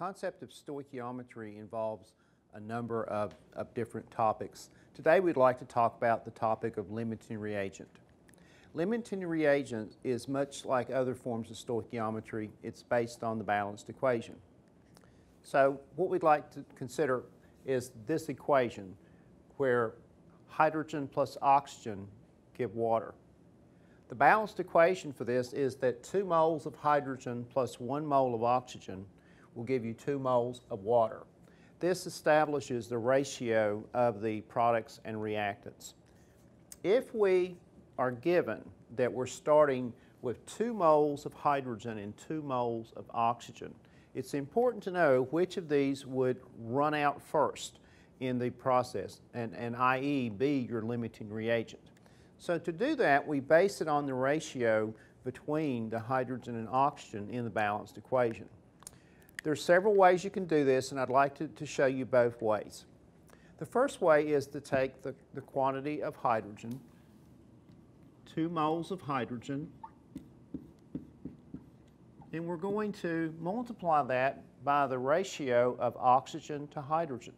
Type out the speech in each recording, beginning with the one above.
concept of stoichiometry involves a number of, of different topics. Today we'd like to talk about the topic of limiting reagent. Limiting reagent is much like other forms of stoichiometry. It's based on the balanced equation. So what we'd like to consider is this equation where hydrogen plus oxygen give water. The balanced equation for this is that 2 moles of hydrogen plus 1 mole of oxygen will give you 2 moles of water. This establishes the ratio of the products and reactants. If we are given that we're starting with 2 moles of hydrogen and 2 moles of oxygen, it's important to know which of these would run out first in the process, and, and i.e. be your limiting reagent. So to do that, we base it on the ratio between the hydrogen and oxygen in the balanced equation. There are several ways you can do this, and I'd like to, to show you both ways. The first way is to take the, the quantity of hydrogen, 2 moles of hydrogen, and we're going to multiply that by the ratio of oxygen to hydrogen.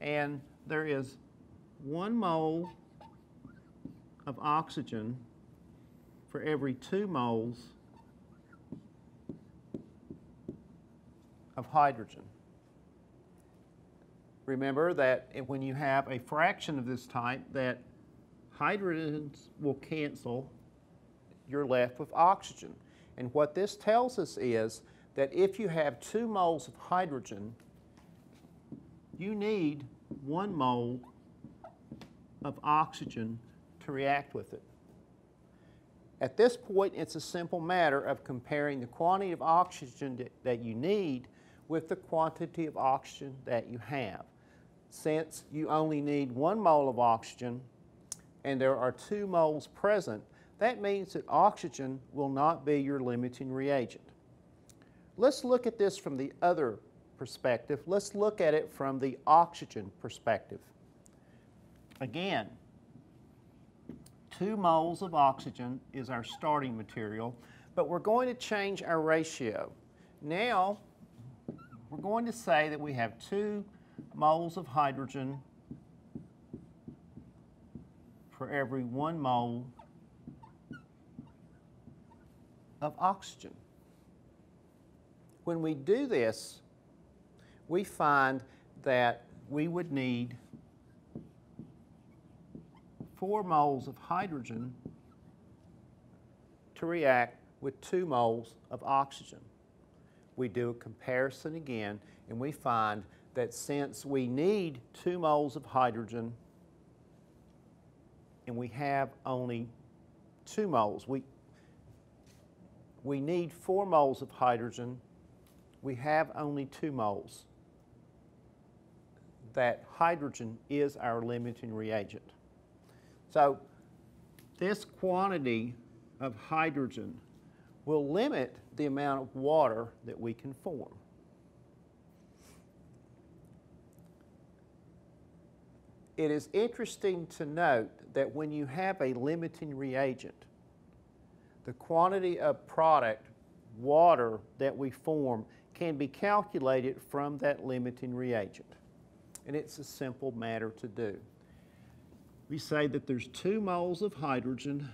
And there is 1 mole of oxygen for every two moles of hydrogen. Remember that when you have a fraction of this type that hydrogens will cancel, you're left with oxygen. And what this tells us is that if you have two moles of hydrogen, you need one mole of oxygen to react with it. At this point, it's a simple matter of comparing the quantity of oxygen that you need with the quantity of oxygen that you have. Since you only need one mole of oxygen and there are two moles present, that means that oxygen will not be your limiting reagent. Let's look at this from the other perspective. Let's look at it from the oxygen perspective. Again, 2 moles of oxygen is our starting material, but we're going to change our ratio. Now, we're going to say that we have 2 moles of hydrogen for every 1 mole of oxygen. When we do this, we find that we would need 4 moles of hydrogen to react with 2 moles of oxygen. We do a comparison again and we find that since we need 2 moles of hydrogen and we have only 2 moles, we, we need 4 moles of hydrogen, we have only 2 moles. That hydrogen is our limiting reagent. So this quantity of hydrogen will limit the amount of water that we can form. It is interesting to note that when you have a limiting reagent, the quantity of product, water, that we form can be calculated from that limiting reagent. And it's a simple matter to do we say that there's two moles of hydrogen.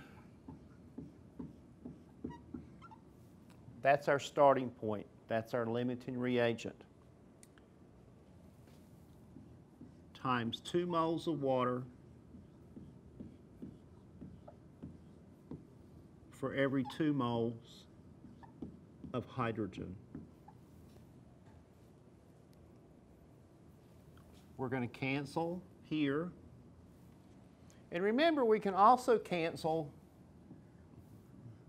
That's our starting point. That's our limiting reagent. Times two moles of water for every two moles of hydrogen. We're going to cancel here. And remember, we can also cancel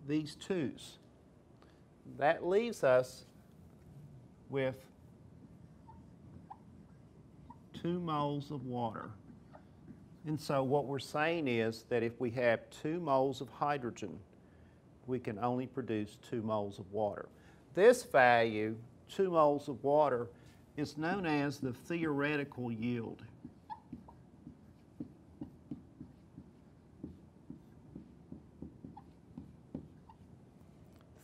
these twos. That leaves us with two moles of water. And so what we're saying is that if we have two moles of hydrogen, we can only produce two moles of water. This value, two moles of water, is known as the theoretical yield.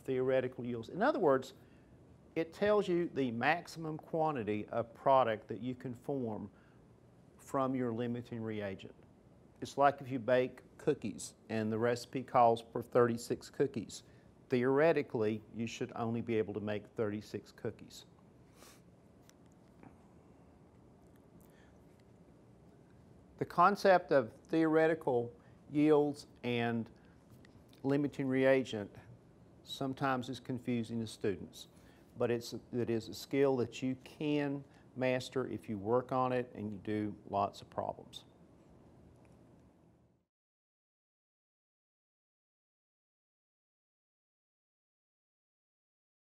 Theoretical yields. In other words, It tells you the maximum quantity of product that you can form from your limiting reagent. It's like if you bake cookies and the recipe calls for 36 cookies. Theoretically, you should only be able to make 36 cookies. The concept of theoretical yields and limiting reagent sometimes is confusing to students, but it's, it is a skill that you can master if you work on it and you do lots of problems.